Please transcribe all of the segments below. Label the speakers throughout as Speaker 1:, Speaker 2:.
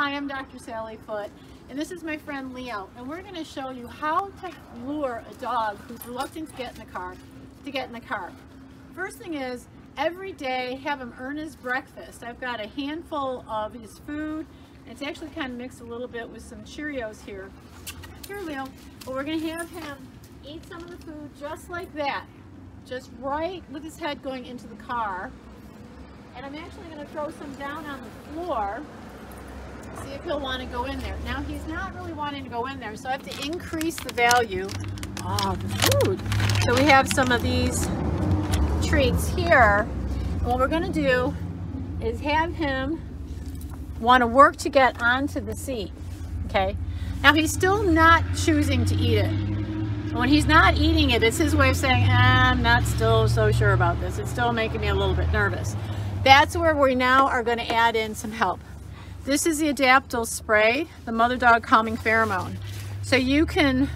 Speaker 1: Hi, I'm Dr. Sally Foote, and this is my friend Leo, and we're going to show you how to lure a dog who's reluctant to get in the car to get in the car. First thing is, every day have him earn his breakfast. I've got a handful of his food, it's actually kind of mixed a little bit with some Cheerios here. Here, Leo. But we're going to have him eat some of the food just like that. Just right with his head going into the car. And I'm actually going to throw some down on the floor see if he'll want to go in there. Now he's not really wanting to go in there, so I have to increase the value of the food. So we have some of these treats here. And what we're going to do is have him want to work to get onto the seat. Okay. Now he's still not choosing to eat it. When he's not eating it, it's his way of saying, ah, I'm not still so sure about this. It's still making me a little bit nervous. That's where we now are going to add in some help. This is the Adaptil spray, the mother dog calming pheromone. So you can,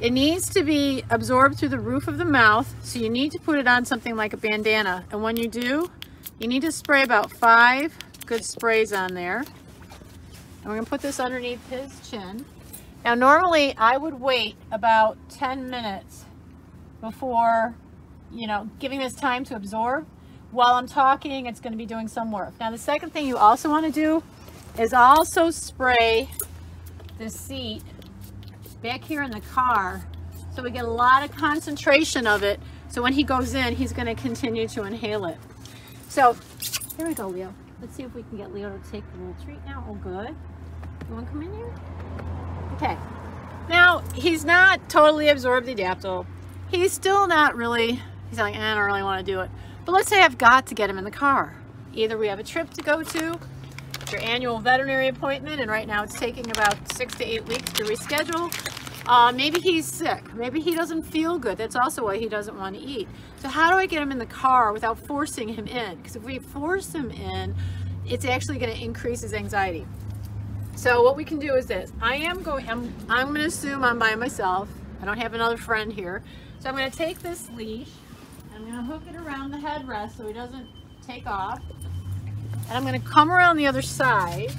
Speaker 1: it needs to be absorbed through the roof of the mouth, so you need to put it on something like a bandana. And when you do, you need to spray about five good sprays on there. And we're gonna put this underneath his chin. Now normally I would wait about 10 minutes before, you know, giving this time to absorb. While I'm talking, it's gonna be doing some work. Now the second thing you also wanna do is also spray the seat back here in the car. So we get a lot of concentration of it. So when he goes in he's going to continue to inhale it. So here we go Leo. Let's see if we can get Leo to take the little treat now. Oh good. You want to come in here? Okay. Now he's not totally absorbed the Adaptil he's still not really he's like eh, I don't really want to do it. But let's say I've got to get him in the car. Either we have a trip to go to your annual veterinary appointment and right now it's taking about six to eight weeks to reschedule. Uh, maybe he's sick. Maybe he doesn't feel good. That's also why he doesn't want to eat. So how do I get him in the car without forcing him in? Because if we force him in, it's actually going to increase his anxiety. So what we can do is this. I am going, I'm, I'm going to assume I'm by myself. I don't have another friend here. So I'm going to take this leash. I'm going to hook it around the headrest so he doesn't take off. And I'm going to come around the other side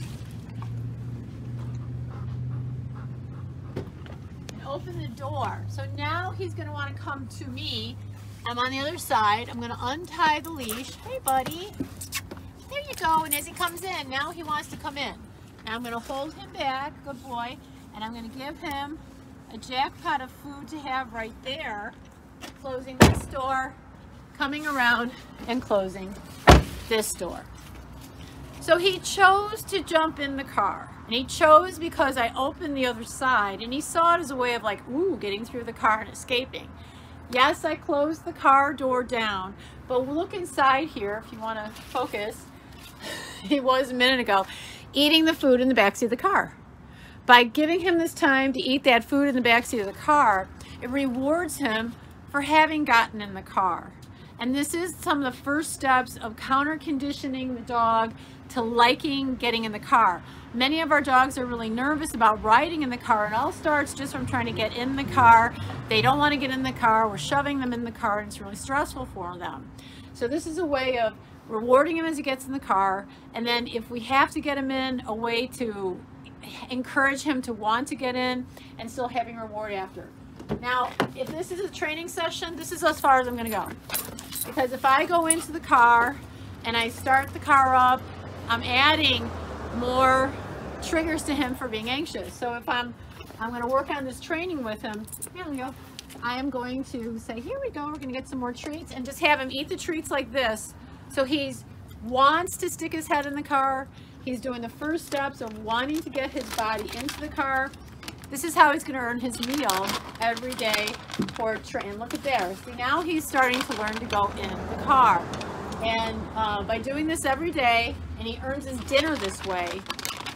Speaker 1: and open the door. So now he's going to want to come to me. I'm on the other side. I'm going to untie the leash. Hey, buddy. There you go. And as he comes in, now he wants to come in. Now I'm going to hold him back, good boy, and I'm going to give him a jackpot of food to have right there, closing this door, coming around, and closing this door. So he chose to jump in the car. And he chose because I opened the other side and he saw it as a way of like, ooh, getting through the car and escaping. Yes, I closed the car door down, but look inside here if you want to focus. he was a minute ago eating the food in the backseat of the car. By giving him this time to eat that food in the backseat of the car, it rewards him for having gotten in the car. And this is some of the first steps of counter conditioning the dog to liking getting in the car. Many of our dogs are really nervous about riding in the car. It all starts just from trying to get in the car. They don't want to get in the car. We're shoving them in the car and it's really stressful for them. So this is a way of rewarding him as he gets in the car. And then if we have to get him in, a way to encourage him to want to get in and still having reward after. Now, if this is a training session, this is as far as I'm going to go. Because if I go into the car and I start the car up, I'm adding more triggers to him for being anxious. So if I'm I'm going to work on this training with him, here we go. I am going to say, here we go, we're going to get some more treats and just have him eat the treats like this. So he's wants to stick his head in the car. He's doing the first steps of wanting to get his body into the car. This is how he's going to earn his meal every day for train. Look at there. See, now he's starting to learn to go in the car. And uh, by doing this every day, and he earns his dinner this way,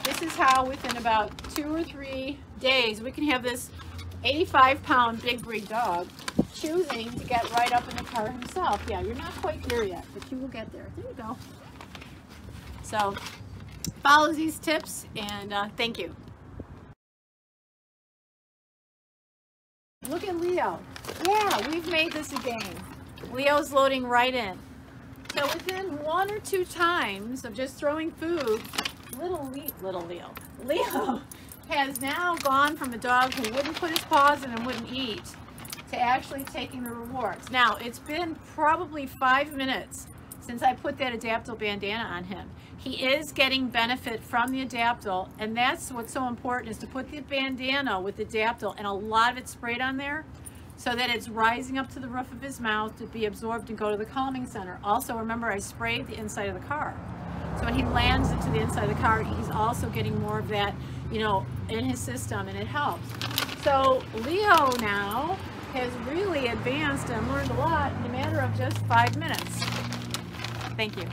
Speaker 1: this is how within about two or three days, we can have this 85 pound big breed dog choosing to get right up in the car himself. Yeah, you're not quite there yet, but you will get there. There you go. So follow these tips and uh, thank you. Look at Leo. Yeah, we've made this a game. Leo's loading right in. So within one or two times of just throwing food, little little Leo. Leo has now gone from a dog who wouldn't put his paws in and wouldn't eat to actually taking the rewards. Now, it's been probably five minutes since I put that Adaptil bandana on him. He is getting benefit from the Adaptil, and that's what's so important is to put the bandana with the Adaptil and a lot of it sprayed on there so that it's rising up to the roof of his mouth to be absorbed and go to the calming center. Also, remember I sprayed the inside of the car. So when he lands into the inside of the car, he's also getting more of that, you know, in his system and it helps. So Leo now has really advanced and learned a lot in a matter of just five minutes. Thank you.